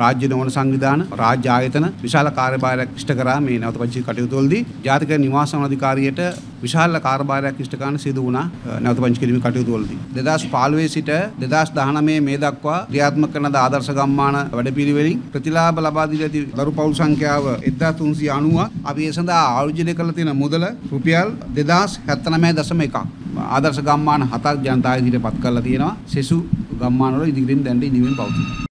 රාජ්‍ය නොවන සංවිධාන රාජ්‍ය ආයතන විශාල කාර්යභාරයක් ඉෂ්ට කරා මේ නැවත පදිංචි කටයුතු වලදී ජාතික නිවාස අධිකාරියට විශාල කාර්යභාරයක් ඉෂ්ට කරන්න සිදු වුණා නැවත පදිංචි කිරීමේ කටයුතු වලදී 2015 සිට 2019 මේ දක්වා ක්‍රියාත්මක කරන ද ආදර්ශ ගම්මාන වැඩපිළිවෙලින් ප්‍රතිලාභ ලබා දීලා ඇති දරු පවුල් සංඛ්‍යාව 1390ක් අපි ඒ සඳහා ආයෝජනය කරලා තියෙන මුදල රුපියල් 2079.1ක් ආදර්ශ ගම්මාන හතක් ජනතාව ඉදිරියට පත් කරලා තියෙනවා. සෙසු ගම්මාන වල ඉදිරියෙන් දැන් ඉදිරියෙන් පවතිනවා.